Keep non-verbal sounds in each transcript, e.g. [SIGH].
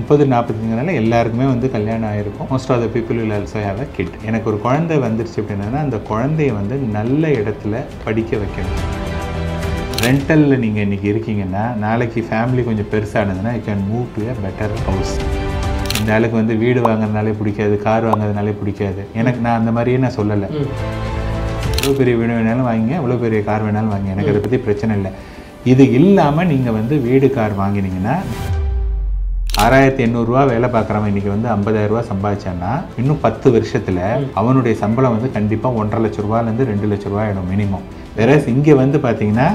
முப்பது நாற்பத்தஞ்சுனால எல்லாருக்குமே வந்து கல்யாணம் ஆகிருக்கும் most of the people will also have a kid. எனக்கு ஒரு குழந்தை வந்துருச்சு அப்படின்னா அந்த குழந்தைய வந்து நல்ல இடத்துல படிக்க வைக்கணும். ரெண்டலில் நீங்கள் இன்றைக்கி இருக்கீங்கன்னா நாளைக்கு ஃபேமிலி கொஞ்சம் பெருசானதுன்னா you can move to a better house இந்த ஆளுக்கு வந்து வீடு வாங்குறதுனாலே பிடிக்காது கார் வாங்குறதுனாலே பிடிக்காது. எனக்கு நான் அந்த மாதிரியே நான் சொல்லலை. எவ்வளோ பெரிய வீடு வேணாலும் வாங்கிங்க எவ்வளோ பெரிய கார் வேணாலும் வாங்க எனக்கு அதை பற்றி பிரச்சனை இல்லை. இது இல்லாமல் நீங்கள் வந்து வீடு கார் வாங்கினீங்கன்னா ஆறாயிரத்தி எண்ணூறுரூவா வேலை பார்க்குறவன் இன்னைக்கு வந்து ஐம்பதாயிரரூவா சம்பாதிச்சான்னா இன்னும் பத்து வருஷத்தில் அவனுடைய சம்பளம் வந்து கண்டிப்பாக ஒன்றரை லட்ச ரூபாலேருந்து ரெண்டு லட்ச ரூபா ஆகிடும் மினிமம் வேற இங்கே வந்து பார்த்தீங்கன்னா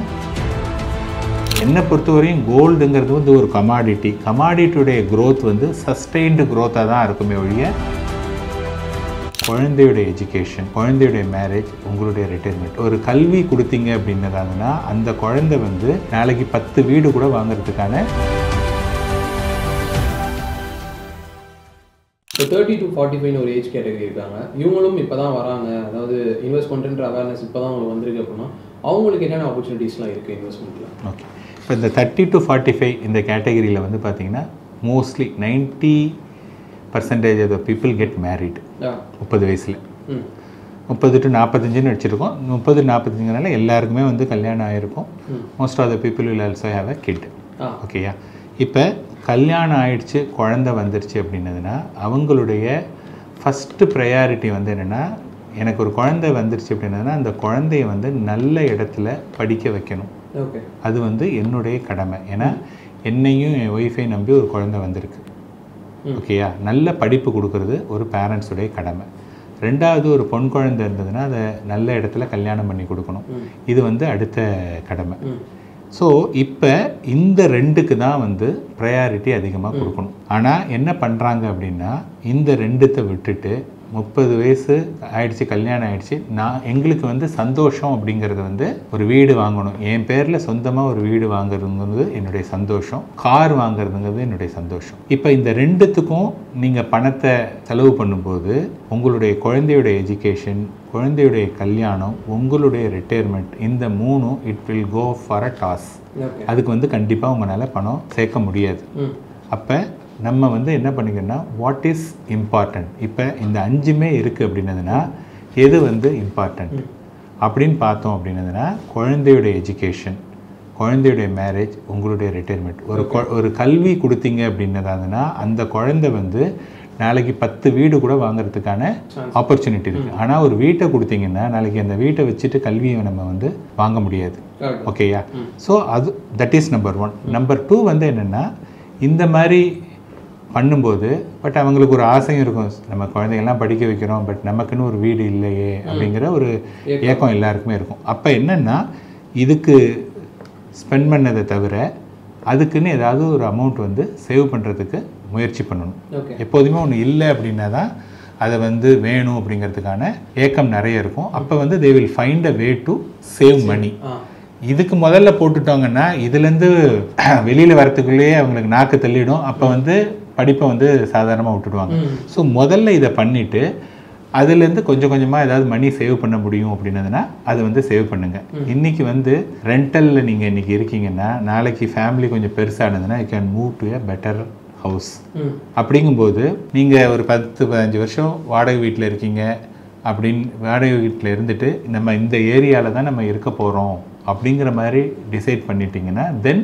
என்னை பொறுத்தவரையும் கோல்டுங்கிறது வந்து ஒரு கமாடிட்டி கமாடிட்டியுடைய க்ரோத் வந்து சஸ்டெயின்டு க்ரோத்தாக தான் இருக்குமே ஒழிய குழந்தையுடைய எஜுகேஷன் குழந்தையுடைய மேரேஜ் உங்களுடைய ரிட்டைர்மெண்ட் ஒரு கல்வி கொடுத்தீங்க அப்படின்னதாங்கன்னா அந்த குழந்தை வந்து நாளைக்கு பத்து வீடு கூட வாங்குறதுக்கான இப்போ தேர்ட்டி டு ஃபார்ட்டி ஃபைவ்னு ஒரு ஏஜ் கேட்டகரி இருக்காங்க. இவங்களும் இப்போ தான் வராங்க. அதாவது இன்வெஸ்ட்மெண்ட்ன்ற அவேர்னஸ் இப்போ தான் அவங்களுக்கு வந்திருக்கு அப்படின்னா அவங்களுக்கு என்னென்ன ஆப்பர்ச்சுனிட்டிஸ்லாம் இருக்குது இன்வெஸ்ட்மெண்ட்டில் ஓகே இப்போ இந்த தேர்ட்டி டு ஃபார்ட்டி ஃபைவ் இந்த கேட்டகரியில் வந்து பார்த்தீங்கன்னா mostly ninety percentage of the people get married முப்பது வயசில். முப்பது டு நாற்பத்தஞ்சுன்னு வச்சுருக்கோம். முப்பது நாற்பத்தஞ்சுனால எல்லாருக்குமே வந்து கல்யாணம் ஆகிருக்கும் most of the people will also have a kid. Ah. ஓகேயா இப்போ கல்யாணம் ஆயிடுச்சு குழந்தை வந்துருச்சு அப்படின்னதுன்னா அவங்களுடைய ஃபஸ்ட்டு ப்ரையாரிட்டி வந்து என்னென்னா எனக்கு ஒரு குழந்தை வந்துருச்சு அப்படின்னதுன்னா அந்த குழந்தைய வந்து நல்ல இடத்துல படிக்க வைக்கணும். அது வந்து என்னுடைய கடமை. ஏன்னா என்னையும் என் ஒய்ஃபை நம்பி ஒரு குழந்தை வந்திருக்கு. ஓகேயா நல்ல படிப்பு கொடுக்கறது ஒரு பேரண்ட்ஸுடைய கடமை. ரெண்டாவது ஒரு பொன் குழந்தை இருந்ததுன்னா அதை நல்ல இடத்துல கல்யாணம் பண்ணி கொடுக்கணும். இது வந்து அடுத்த கடமை. ஸோ இப்போ இந்த ரெண்டுக்கு தான் வந்து ப்ரையாரிட்டி அதிகமாக கொடுக்கணும். ஆனால் என்ன பண்ணுறாங்க அப்படின்னா இந்த ரெண்டுத்தை விட்டுட்டு முப்பது வயசு ஆயிடுச்சு கல்யாணம் ஆயிடுச்சு. நான் எங்களுக்கு வந்து சந்தோஷம் அப்படிங்கிறது வந்து ஒரு வீடு வாங்கணும். என் பேரில் சொந்தமாக ஒரு வீடு வாங்குறதுங்கிறது என்னுடைய சந்தோஷம். கார் வாங்குறதுங்கிறது என்னுடைய சந்தோஷம். இப்போ இந்த ரெண்டுத்துக்கும் நீங்கள் பணத்தை செலவு பண்ணும்போது உங்களுடைய குழந்தையுடைய எஜுகேஷன் குழந்தையுடைய கல்யாணம் உங்களுடைய ரிட்டையர்மெண்ட் இந்த மூணும் it will go for a toss அதுக்கு வந்து கண்டிப்பாக உங்களால் பணம் சேர்க்க முடியாது. அப்போ நம்ம வந்து என்ன பண்ணிக்கணும்னா வாட் இஸ் இம்பார்ட்டன்ட் இப்போ இந்த அஞ்சுமே இருக்குது அப்படின்னதுன்னா எது வந்து இம்பார்ட்டன்ட் அப்படின்னு பார்த்தோம் அப்படின்னதுன்னா குழந்தையுடைய எஜுகேஷன் குழந்தையுடைய மேரேஜ் உங்களுடைய ரிட்டைர்மெண்ட் ஒரு ஒரு கல்வி கொடுத்தீங்க அப்படின்னதாங்கன்னா அந்த குழந்தை வந்து நாளைக்கு பத்து வீடு கூட வாங்குறதுக்கான ஆப்பர்ச்சுனிட்டி இருக்குது ஆனால் ஒரு வீட்டை கொடுத்தீங்கன்னா நாளைக்கு அந்த வீட்டை வச்சுட்டு கல்வியை நம்ம வந்து வாங்க முடியாது. ஓகேயா ஸோ அது that is number one number two வந்து என்னென்னா இந்த மாதிரி பண்ணும்போது பட் அவங்களுக்கு ஒரு ஆசையும் இருக்கும். நம்ம குழந்தைங்கள்லாம் படிக்க வைக்கிறோம் பட் நமக்குன்னு ஒரு வீடு இல்லையே அப்படிங்கிற ஒரு ஏக்கம். எல்லாருக்குமே இருக்கும். அப்போ என்னென்னா இதுக்கு ஸ்பெண்ட் பண்ணதை தவிர அதுக்குன்னு ஏதாவது ஒரு அமௌண்ட் வந்து சேவ் பண்ணுறதுக்கு முயற்சி பண்ணணும். எப்போதுமே ஒன்று இல்லை அப்படின்னா தான் அதை வந்து வேணும் அப்படிங்கிறதுக்கான ஏக்கம் நிறைய இருக்கும். அப்போ வந்து they will find a way to save money இதுக்கு முதல்ல போட்டுட்டாங்கன்னா இதுலேருந்து [CLEARS THROAT] வெளியில் வரத்துக்குள்ளேயே அவங்களுக்கு நாக்கு தள்ளிடும். அப்போ வந்து படிப்பை வந்து சாதாரணமாக விட்டுடுவாங்க. ஸோ முதல்ல இதை பண்ணிவிட்டு அதுலேருந்து கொஞ்சம் கொஞ்சமாக ஏதாவது மணி சேவ் பண்ண முடியும் அப்படின்னதுன்னா அது வந்து சேவ் பண்ணுங்க. இன்னைக்கு வந்து ரெண்டலில் நீங்கள் இன்னைக்கு இருக்கீங்கன்னா நாளைக்கு ஃபேமிலி கொஞ்சம் பெருசானதுன்னா you can move to a better house அப்படிங்கும்போது நீங்கள் ஒரு பத்து பதினஞ்சு வருஷம் வாடகை வீட்டில் இருக்கீங்க அப்படின்னு வாடகை வீட்டில் இருந்துட்டு நம்ம இந்த ஏரியாவில் தான் நம்ம இருக்க போகிறோம் அப்படிங்கிற மாதிரி டிசைட் பண்ணிட்டீங்கன்னா தென்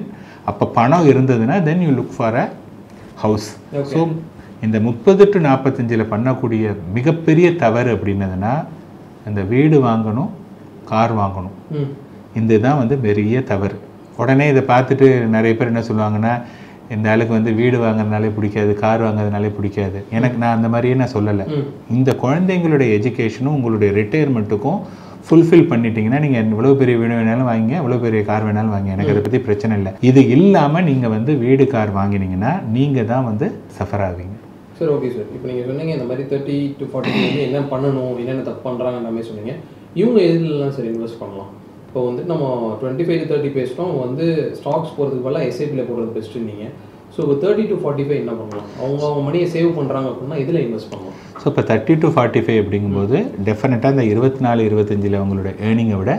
அப்போ பணம் இருந்ததுன்னா then you look for a house. So இந்த முப்பது டு நாற்பத்தஞ்சில் பண்ணக்கூடிய மிகப்பெரிய தவறு அப்படின்னதுன்னா அந்த வீடு வாங்கணும் கார் வாங்கணும். இந்த தான் வந்து பெரிய தவறு. உடனே இதை பார்த்துட்டு நிறைய பேர் என்ன சொல்லுவாங்கன்னா இந்த ஆளுக்கு வந்து வீடு வாங்குறதுனாலே பிடிக்காது கார் வாங்குறதுனாலே பிடிக்காது. எனக்கு நான் அந்த மாதிரியே நான் சொல்லலை. இந்த குழந்தைங்களுடைய எஜுகேஷனும் உங்களுடைய ரிட்டையர்மெண்ட்டுக்கும் ஃபுல்ஃபில் பண்ணிட்டீங்கன்னா நீங்கள் எவ்வளோ பெரிய வீடு வேணாலும் வாங்கிங்க எவ்வளோ பெரிய கார் வேணாலும் வாங்க எனக்கு அதை பற்றி பிரச்சனை இல்லை. இது இல்லாமல் நீங்கள் வந்து வீடு கார் வாங்கினீங்கன்னா நீங்கள் தான் வந்து சஃபர் ஆவீங்க. சார் ஓகே சார் இப்போ நீங்கள் சொன்னீங்க இந்த மாதிரி தேர்ட்டி டு ஃபார்ட்டி வந்து என்ன பண்ணணும் என்னென்ன தப்பு பண்ணுறாங்க எல்லாமே சொன்னீங்க. இவங்க எதுலலாம் சார் இன்வெஸ்ட் பண்ணலாம்? இப்போ வந்து நம்ம டுவெண்ட்டி ஃபைவ் தேர்ட்டி பேசிட்டோம். வந்து ஸ்டாக்ஸ் போகிறதுக்கு பதிலாக எஸ்ஐபியில் போடுறது பெஸ்ட்டு ஸோ இப்போ தேர்ட்டி டு ஃபார்ட்டி ஃபைவ் என்ன பண்ணலாம்? அவங்க அவங்க மணியை சேவ் பண்ணுறாங்க அப்படின்னா இதில் இன்வெஸ்ட் பண்ணலாம். ஸோ இப்போ தேர்ட்டி டு ஃபார்ட்டி ஃபைவ் அப்படிங்கும்போது டெஃபினட்டாக இந்த இருபத்தி நாலு இருபத்தஞ்சில் அவங்களோட ஏர்னிங்கை விட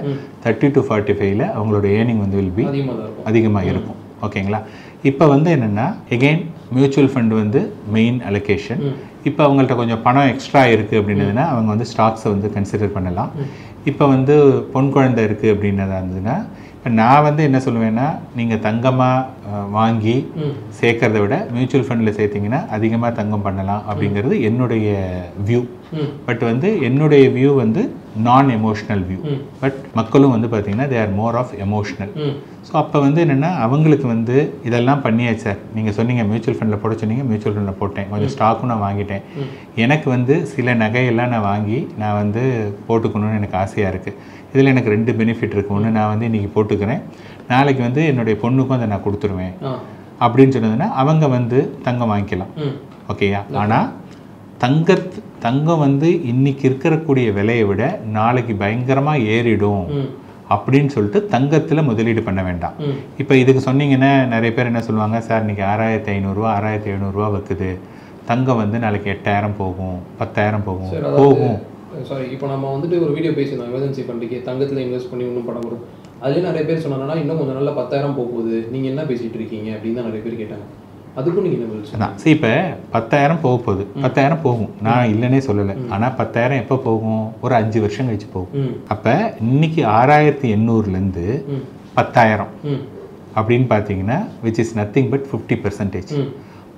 தேர்ட்டி டு ஃபார்ட்டி ஃபைவ்ல அவங்களோட ஏர்னிங் வந்து வில் பி அதிகமாக இருக்கும். ஓகேங்களா இப்போ வந்து என்னென்னா எகெயின் மியூச்சுவல் ஃபண்ட் வந்து மெயின் அலோகேஷன் இப்போ அவங்கள்ட்ட கொஞ்சம் பணம் எக்ஸ்ட்ரா இருக்குது அப்படின்னதுன்னா அவங்க வந்து ஸ்டாக்ஸை வந்து கன்சிடர் பண்ணலாம். இப்போ வந்து பொன் குழந்தை இருக்குது அப்படின்னதா இருந்ததுன்னா இப்போ நான் வந்து என்ன சொல்லுவேன்னா நீங்கள் தங்கமாக வாங்கி சேர்க்கறத விட மியூச்சுவல் ஃபண்டில் சேர்த்தீங்கன்னா அதிகமாக தங்கம் பண்ணலாம் அப்படிங்கிறது என்னுடைய வியூ பட் வந்து என்னுடைய வியூ வந்து நான் எமோஷ்னல் வியூ பட் மக்களும் வந்து பார்த்தீங்கன்னா they are more of emotional so அப்போ வந்து என்னென்னா அவங்களுக்கு வந்து இதெல்லாம் பண்ணியாச்சு சார். நீங்கள் சொன்னீங்க மியூச்சுவல் ஃபண்டில் போட சொன்னீங்க மியூச்சுவல் ஃபண்டில் போட்டேன். கொஞ்சம் ஸ்டாக்கும் நான் வாங்கிட்டேன். எனக்கு வந்து சில நகையெல்லாம் நான் வாங்கி நான் வந்து போட்டுக்கணும்னு எனக்கு ஆசையாக இருக்குது இதில் எனக்கு ரெண்டு பெனிஃபிட் இருக்குது ஒன்று நான் வந்து இன்றைக்கி போட்டுக்கிறேன். நாளைக்கு வந்து என்னுடைய பொண்ணுக்கும் அதை நான் கொடுத்துருவேன். அப்படின்னு சொன்னதுன்னா அவங்க வந்து தங்கம் வாங்கிக்கலாம். ஓகேயா ஆனால் தங்கத் தங்கம் வந்து இன்னைக்கு இருக்கக்கூடிய விலையை விட நாளைக்கு பயங்கரமாக ஏறிடும். அப்படின்னு சொல்லிட்டு தங்கத்தில் முதலீடு பண்ண வேண்டாம். இப்போ இதுக்கு சொன்னீங்கன்னா நிறைய பேர் என்ன சொல்லுவாங்க சார் இன்னைக்கு ஆறாயிரத்தி ஐநூறுரூவா ஆறாயிரத்தி எழுநூறுவா வைக்குது. தங்கம் வந்து நாளைக்கு எட்டாயிரம் போகும் பத்தாயிரம் போகும். போகும். சாரி இப்போ நம்ம வந்துட்டு ஒரு வீடியோ பேசியிருந்தோம் எமர்ஜென்சி ஃபண்டுக்கு தங்கத்தில் இன்வெஸ்ட் பண்ணி இன்னும் படம் வரும். அதுலேயே நிறைய பேர் சொன்னாங்கன்னா இன்னும் கொஞ்சம் நாள்ல பத்தாயிரம் போக போகுது. நீங்கள் என்ன பேசிட்டு இருக்கீங்க? அப்படின்னு தான் நிறைய பேர் கேட்டாங்க. அதுக்கும் நீங்கள் என்ன பதில் சரி இப்போ பத்தாயிரம் போக போகுது. பத்தாயிரம் போகும். நான் இல்லைன்னே சொல்லலை. ஆனால் பத்தாயிரம் எப்போ போகும்? ஒரு அஞ்சு வருஷம் கழிச்சு போகும். அப்போ இன்னைக்கு ஆறாயிரத்தி எண்ணூறுலேருந்து பத்தாயிரம் அப்படின்னு பார்த்தீங்கன்னா which is nothing but fifty percentage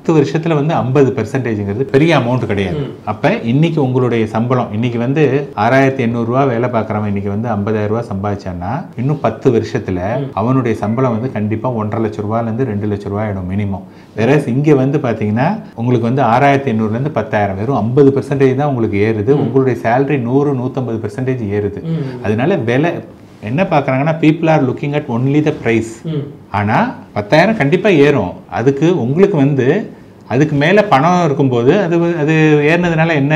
பத்து வருஷத்தில் வந்து ஐம்பது பெர்சன்டேஜுங்கிறது பெரிய அமௌண்ட் கிடையாது. அப்போ இன்னைக்கு உங்களுடைய சம்பளம் இன்னைக்கு வந்து ஆறாயிரத்தி எண்ணூறுரூவா வேலை பார்க்குறவன் இன்னைக்கு வந்து ஐம்பதாயிரம் ரூபா சம்பாதிச்சான்னா இன்னும் பத்து வருஷத்தில் அவனுடைய சம்பளம் வந்து கண்டிப்பாக ஒன்றரை லட்ச ரூபாலேருந்து ரெண்டு லட்ச ரூபா ஆகிடும் மினிமம் வேற இங்கே வந்து பார்த்தீங்கன்னா உங்களுக்கு வந்து ஆறாயிரத்தி எண்ணூறுலேருந்து பத்தாயிரம் வெறும் ஐம்பது பெர்சன்டேஜ் தான் உங்களுக்கு ஏறுது. உங்களுடைய சேலரி நூறு நூற்றம்பது பெர்சன்டேஜ் ஏறுது. அதனால விலை என்ன பார்க்குறாங்கன்னா people are looking at only the price ஆனால் பத்தாயிரம் கண்டிப்பாக ஏறும். அதுக்கு உங்களுக்கு வந்து அதுக்கு மேலே பணம் இருக்கும்போது அது அது ஏறினதுனால என்ன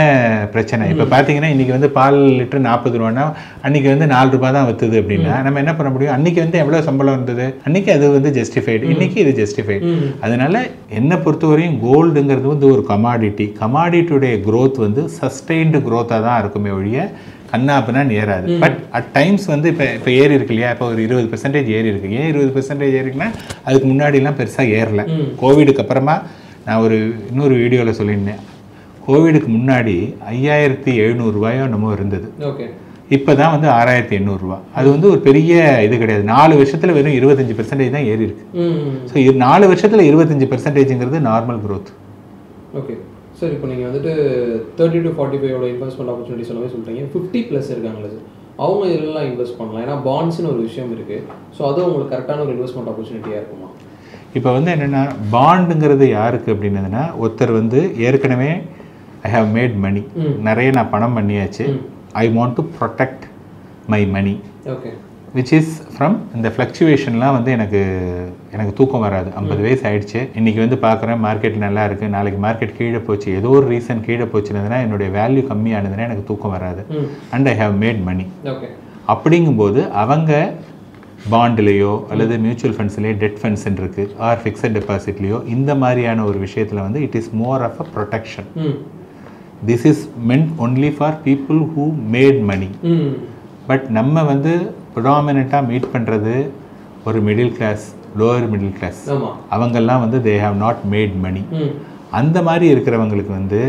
பிரச்சனை? இப்போ பார்த்தீங்கன்னா இன்றைக்கி வந்து பால் லிட்டர் நாற்பது ரூபான்னா அன்றைக்கி வந்து நாலு ரூபாய் தான் விற்றுது அப்படின்னா நம்ம என்ன பண்ண முடியும்? அன்றைக்கி வந்து எவ்வளோ சம்பளம் இருந்தது? அன்றைக்கி அது வந்து ஜஸ்டிஃபைடு இன்றைக்கி இது ஜஸ்டிஃபைடு அதனால என்னை பொறுத்தவரையும் கோல்டுங்கிறது வந்து ஒரு கமாடிட்டி கமாடிட்டியுடைய growth வந்து சஸ்டெயின்டு growth-ஆ தான் இருக்குமே ஒழிய கண்ணாப்புனான்னு ஏறாது. பட் அட் டைம்ஸ் வந்து இப்போ இப்போ ஏறி இருக்கு இல்லையா? இப்போ ஒரு இருபது பெர்சன்டேஜ் ஏறி இருக்கு. ஏன் இருபது பெர்சன்டேஜ் ஏறிக்குன்னா அதுக்கு முன்னாடிலாம் பெருசாக ஏறல. கோவிடுக்கு அப்புறமா நான் ஒரு இன்னொரு வீடியோவில் சொல்லியிருந்தேன். கோவிடுக்கு முன்னாடி ஐயாயிரத்தி எழுநூறுபாயோ என்னமோ இருந்தது. இப்போ தான் வந்து ஆறாயிரத்தி எண்ணூறுரூவா அது வந்து ஒரு பெரிய இது கிடையாது. நாலு வருஷத்தில் வெறும் இருபத்தஞ்சி பெர்சன்டேஜ் தான் ஏறி இருக்கு. ஸோ நாலு வருஷத்தில் இருபத்தஞ்சி பெர்சன்டேஜுங்கிறது நார்மல் growth. ஓகே. சார் இப்போ நீங்கள் வந்துட்டு தேர்ட்டி டு ஃபார்ட்டி ஃபைவோட இன்வெஸ்ட்மெண்ட் ஆப்பர்ச்சுனிட்டி சொல்லவே சொல்லிட்டீங்க ஃபிஃப்டி ப்ளஸ் இருக்காங்களே சார். அவங்க இதெல்லாம் இன்வெஸ்ட் பண்ணலாம்? ஏன்னா பாண்ட்ஸ்னு ஒரு விஷயம் இருக்குது ஸோ அது உங்களுக்கு கரெக்டான ஒரு இன்வெஸ்ட்மெண்ட் ஆப்பர்ச்சுனிட்டியாக இருக்குமா? இப்போ வந்து என்னென்னா பாண்டுங்கிறது யாருக்கு அப்படின்னதுன்னா ஒருத்தர் வந்து ஏற்கனவே ஐ ஹாவ் மேட் மணி. நிறைய நான் பணம் பண்ணியாச்சு. I want to protect my money okay. Which is from இந்த ஃப்ளக்சுவேஷன்லாம் வந்து எனக்கு எனக்கு தூக்கம் வராது. ஐம்பது வயசு ஆயிடுச்சு. இன்றைக்கி வந்து பார்க்குறேன் மார்க்கெட் நல்லா இருக்குது நாளைக்கு மார்க்கெட் கீழே போச்சு. ஏதோ ஒரு ரீசன் கீழே போச்சுனதுன்னா என்னுடைய வேல்யூ கம்மியானதுன்னா எனக்கு தூக்கம் வராது. And I have made money அப்படிங்கும்போது அவங்க பாண்ட்லேயோ அல்லது மியூச்சுவல் ஃபண்ட்ஸ்லேயோ டெட் ஃபண்ட்ஸ் இருக்கு ஆர் ஃபிக்ஸட் டெபாசிட்லேயோ இந்த மாதிரியான ஒரு விஷயத்தில் வந்து it is more of a protection this is meant only for people who made money but நம்ம வந்து ப்ரிடாமினண்ட்டாக மீட் பண்ணுறது ஒரு middle class lower middle class அவங்கெல்லாம் வந்து they have not made money அந்த மாதிரி இருக்கிறவங்களுக்கு வந்து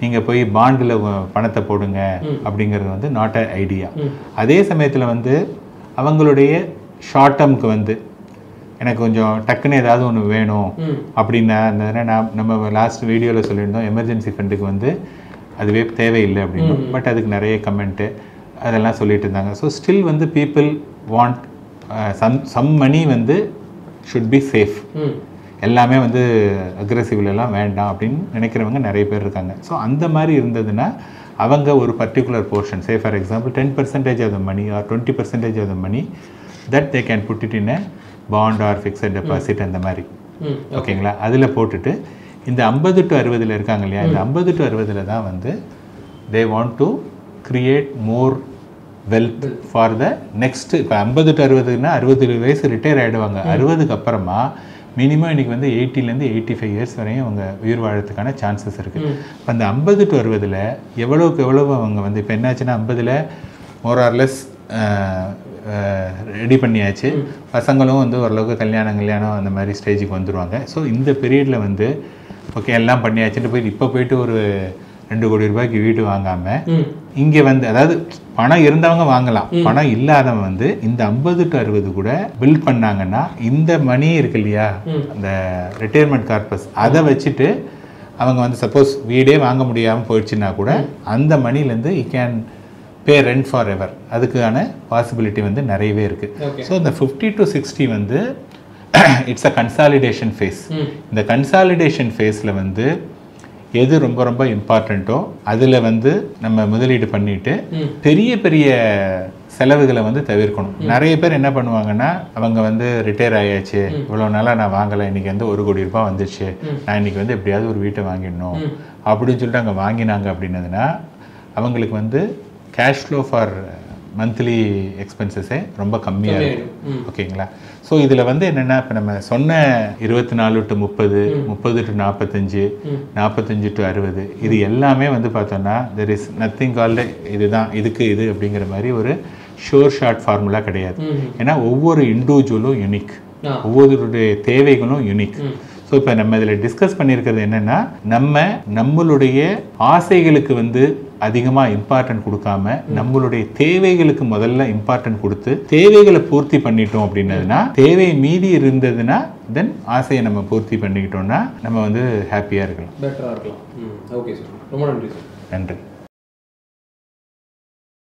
நீங்கள் போய் பாண்டில் பணத்தை போடுங்க அப்படிங்கிறது வந்து நாட் அ ஐடியா. அதே சமயத்தில் வந்து அவங்களுடைய ஷார்ட் டேர்முக்கு வந்து எனக்கு கொஞ்சம் டக்குன்னு ஏதாவது ஒன்று வேணும் அப்படின்னா அந்த நான் நம்ம லாஸ்ட் வீடியோவில் சொல்லியிருந்தோம் எமர்ஜென்சி ஃபண்டுக்கு வந்து அதுவே தேவையில்லை அப்படின்னு பட் அதுக்கு நிறைய கமெண்ட்டு அதெல்லாம் சொல்லிட்டு இருந்தாங்க ஸோ ஸ்டில் வந்து people want some some money வந்து ஷுட் பி சேஃப் எல்லாமே வந்து அக்ரெசிவ்லலாம் வேண்டாம் அப்படின்னு நினைக்கிறவங்க நிறைய பேர் இருக்காங்க. ஸோ அந்த மாதிரி இருந்ததுன்னா அவங்க ஒரு particular portion say for example ten percentage of the money or twenty percentage of the money that they can put it in a bond or fixed deposit அந்த மாதிரி. ஓகேங்களா? அதில் போட்டுட்டு இந்த ஐம்பது டு அறுபதில் இருக்காங்க இல்லையா? இந்த ஐம்பது டு அறுபதில் தான் வந்து they want to create more wealth for the next இப்போ ஐம்பது டு அறுபதுன்னா அறுபது வயசு ரிட்டையர் ஆகிடுவாங்க அறுபதுக்கு அப்புறமா மினிமம் இன்னைக்கு வந்து எயிட்டிலேருந்து எயிட்டி ஃபைவ் இயர்ஸ் வரையும் அவங்க உயிர் வாழறதுக்கான சான்சஸ் இருக்குது இப்போ அந்த ஐம்பது டு அறுபதில் எவ்வளோக்கு எவ்வளவு அவங்க வந்து இப்போ என்னாச்சுன்னா ஐம்பதில் மோரார்லெஸ் ரெடி பண்ணியாச்சு. பசங்களும் வந்து ஓரளவுக்கு கல்யாணம் கல்யாணம் அந்த மாதிரி ஸ்டேஜுக்கு வந்துடுவாங்க ஸோ இந்த பீரியடில் வந்து ஓகே எல்லாம் பண்ணியாச்சுட்டு போய் இப்போ போயிட்டு ஒரு ரெண்டு கோடி ரூபாய்க்கு வீடு வாங்காமல் இங்கே வந்து அதாவது பணம் இருந்தவங்க வாங்கலாம். பணம் இல்லாதவன் வந்து இந்த ஐம்பது டு அறுபது கூட பில் பண்ணாங்கன்னா இந்த மணி இருக்கு இல்லையா? அந்த ரிட்டையர்மெண்ட் கார்பஸ் அதை வச்சுட்டு அவங்க வந்து சப்போஸ் வீடே வாங்க முடியாமல் போயிடுச்சுன்னா கூட அந்த மணிலேருந்து he can pay rent forever அதுக்கான பாசிபிலிட்டி வந்து நிறையவே இருக்குது ஸோ இந்த ஃபிஃப்டி டு சிக்ஸ்டி வந்து இட்ஸ் அ கன்சாலிடேஷன் ஃபேஸ் இந்த கன்சாலிடேஷன் ஃபேஸில் வந்து எது ரொம்ப ரொம்ப இம்பார்ட்டண்ட்டோ அதில் வந்து நம்ம முதலீடு பண்ணிட்டு. பெரிய பெரிய செலவுகளை வந்து தவிர்க்கணும். நிறைய பேர் என்ன பண்ணுவாங்கன்னா அவங்க வந்து ரிட்டையர் ஆயாச்சு இவ்வளோ நாளாக நான் வாங்கலை இன்னைக்கு வந்து ஒரு கோடி ரூபாய் வந்துருச்சு நான் இன்னைக்கு வந்து எப்படியாவது ஒரு வீட்டை வாங்கிடணும் அப்படின்னு சொல்லிட்டு அங்கே வாங்கினாங்க அப்படின்னதுன்னா அவங்களுக்கு வந்து கேஷ் ஃப்ளோ ஃபார் மந்த்லி எக்ஸ்பென்சஸே ரொம்ப கம்மியாக இருக்கும். ஓகேங்களா? ஸோ இதில் வந்து என்னென்னா இப்போ நம்ம சொன்ன இருபத்தி நாலு டு முப்பது முப்பது டு நாற்பத்தஞ்சு நாற்பத்தஞ்சு டு அறுபது இது எல்லாமே வந்து பார்த்தோன்னா தெர் இஸ் நத்திங் கால்டு இதுதான் இதுக்கு இது அப்படிங்கிற மாதிரி ஒரு ஷோர் ஷார்ட் ஃபார்முலா கிடையாது. ஏன்னா ஒவ்வொரு இண்டிவிஜுவலும் யுனிக் ஒவ்வொருடைய தேவைகளும் யுனிக் ஸோ இப்போ நம்ம இதில் டிஸ்கஸ் பண்ணியிருக்கிறது என்னென்னா நம்ம நம்மளுடைய ஆசைகளுக்கு வந்து அதிகமாக இம்பார்ட்டன்ட் கொடுக்காம நம்மளுடைய தேவைகளுக்கு முதல்ல இம்பார்ட்டன்ட் கொடுத்து தேவைகளை பூர்த்தி பண்ணிட்டோம் அப்படின்னதுன்னா தேவை மீதி இருந்ததுன்னா தென் ஆசையை நம்ம பூர்த்தி பண்ணிக்கிட்டோம்னா நம்ம வந்து ஹாப்பியாக இருக்கலாம். பெட்டராக இருக்கலாம். ஓகே சார் ரொம்ப நன்றி சார் நன்றி.